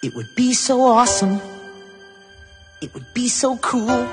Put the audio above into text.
It would be so awesome. It would be so cool